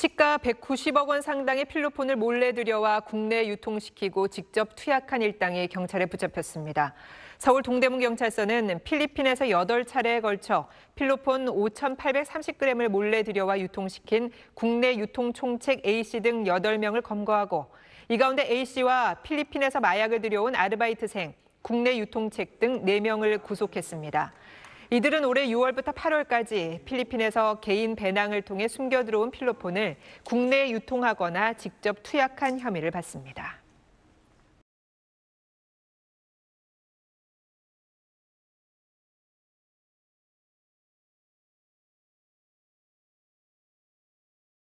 시가 190억 원 상당의 필로폰을 몰래 들여와 국내 유통시키고 직접 투약한 일당이 경찰에 붙잡혔습니다. 서울 동대문 경찰서는 필리핀에서 8차례에 걸쳐 필로폰 5,830g을 몰래 들여와 유통시킨 국내 유통 총책 A씨 등 8명을 검거하고 이 가운데 A씨와 필리핀에서 마약을 들여온 아르바이트생, 국내 유통책 등 4명을 구속했습니다. 이들은 올해 6월부터 8월까지 필리핀에서 개인 배낭을 통해 숨겨 들어온 필로폰을 국내에 유통하거나 직접 투약한 혐의를 받습니다.